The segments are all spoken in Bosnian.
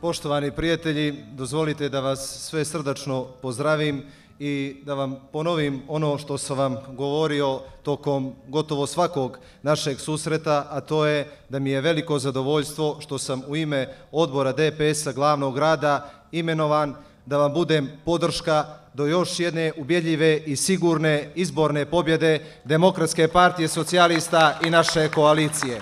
Poštovani prijatelji, dozvolite da vas sve srdačno pozdravim i da vam ponovim ono što sam vam govorio tokom gotovo svakog našeg susreta, a to je da mi je veliko zadovoljstvo što sam u ime odbora DPS-a glavnog grada imenovan da vam budem podrška do još jedne ubjedljive i sigurne izborne pobjede Demokratske partije socijalista i naše koalicije.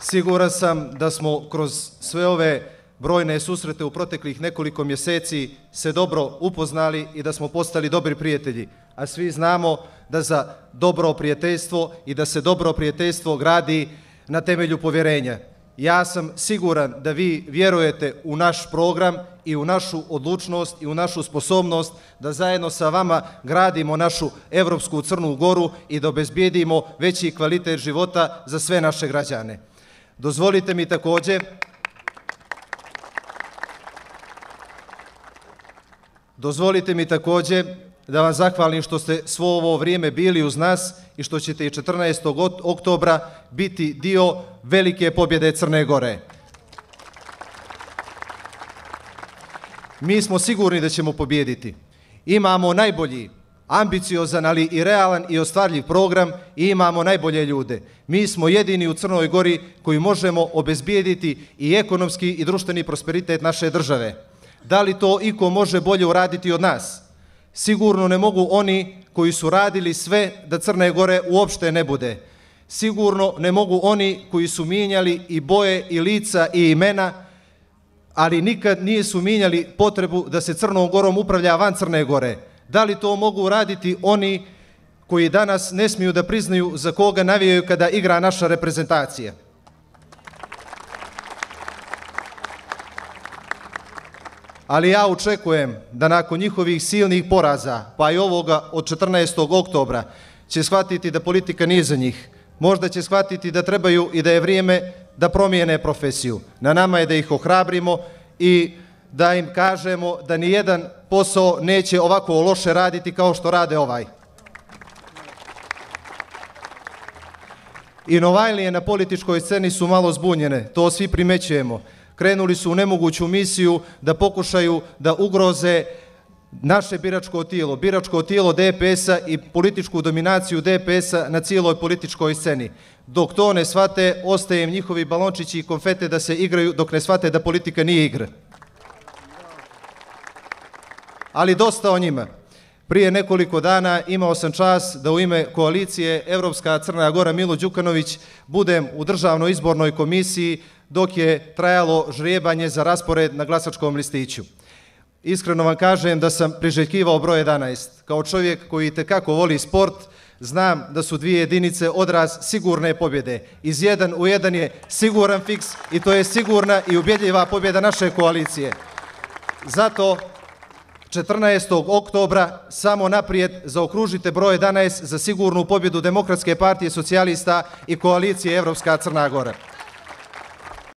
Siguran sam da smo kroz sve ove brojne susrete u proteklih nekoliko mjeseci se dobro upoznali i da smo postali dobri prijatelji. A svi znamo da za dobro prijateljstvo i da se dobro prijateljstvo gradi na temelju povjerenja. Ja sam siguran da vi vjerujete u naš program i u našu odlučnost i u našu sposobnost da zajedno sa vama gradimo našu Evropsku Crnu Goru i da obezbijedimo veći kvalitet života za sve naše građane. Dozvolite mi također Dozvolite mi također da vam zahvalim što ste svo ovo vrijeme bili uz nas i što ćete i 14. oktobra biti dio velike pobjede Crne Gore. Mi smo sigurni da ćemo pobjediti. Imamo najbolji ambiciozan, ali i realan i ostvarljiv program i imamo najbolje ljude. Mi smo jedini u Crnoj Gori koji možemo obezbijediti i ekonomski i društveni prosperitet naše države. Da li to iko može bolje uraditi od nas? Sigurno ne mogu oni koji su radili sve da Crne Gore uopšte ne bude. Sigurno ne mogu oni koji su mijenjali i boje i lica i imena, ali nikad nije su mijenjali potrebu da se Crnom Gorom upravlja van Crne Gore. Da li to mogu raditi oni koji danas ne smiju da priznaju za koga navijaju kada igra naša reprezentacija? Ali ja očekujem da nakon njihovih silnih poraza, pa i ovoga od 14. oktobra, će shvatiti da politika nije za njih. Možda će shvatiti da trebaju i da je vrijeme da promijene profesiju. Na nama je da ih ohrabrimo i da im kažemo da ni jedan posao neće ovako loše raditi kao što rade ovaj. I Novajlije na političkoj sceni su malo zbunjene, to svi primećujemo. Krenuli su u nemoguću misiju da pokušaju da ugroze naše biračko tijelo, biračko tijelo DPS-a i političku dominaciju DPS-a na cijeloj političkoj sceni. Dok to ne shvate, ostaje im njihovi balončići i konfete da se igraju dok ne shvate da politika nije igra ali dosta o njima. Prije nekoliko dana imao sam čas da u ime koalicije Evropska Crna Gora Milo Đukanović budem u državnoj izbornoj komisiji dok je trajalo žrijebanje za raspored na glasačkom listiću. Iskreno vam kažem da sam priželjkivao broj 11. Kao čovjek koji tekako voli sport, znam da su dvije jedinice odraz sigurne pobjede. Iz jedan u jedan je siguran fiks i to je sigurna i ubjedljiva pobjeda naše koalicije. Zato 14. oktobra samo naprijed zaokružite broj 11 za sigurnu pobjedu Demokratske partije socijalista i koalicije Evropska Crna Gora.